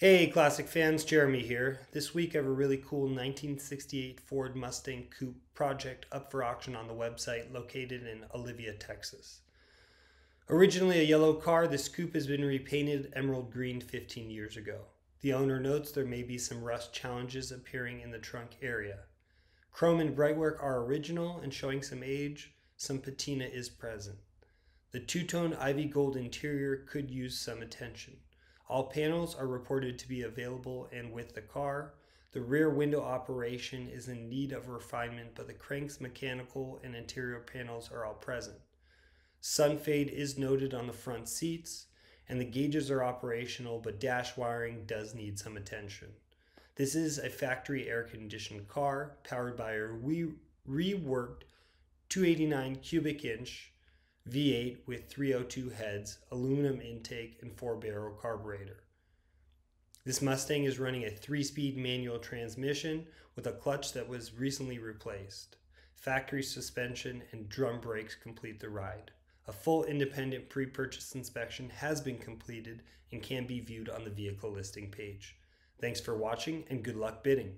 Hey, Clasiq fans, Jeremy here. This week I have a really cool 1968 Ford Mustang Coupe project up for auction on the website located in Olivia, Texas. Originally a yellow car, this coupe has been repainted emerald green 15 years ago. The owner notes there may be some rust challenges appearing in the trunk area. Chrome and brightwork are original and showing some age, some patina is present. The two-tone ivy gold interior could use some attention. All panels are reported to be available and with the car. The rear window operation is in need of refinement, but the cranks, mechanical, and interior panels are all present. Sun fade is noted on the front seats, and the gauges are operational, but dash wiring does need some attention. This is a factory air conditioned car powered by a re- reworked 289 cubic inch V8 with 302 heads, aluminum intake, and four barrel carburetor. This Mustang is running a three speed manual transmission with a clutch that was recently replaced. Factory suspension and drum brakes complete the ride. A full independent pre purchase inspection has been completed and can be viewed on the vehicle listing page. Thanks for watching and good luck bidding.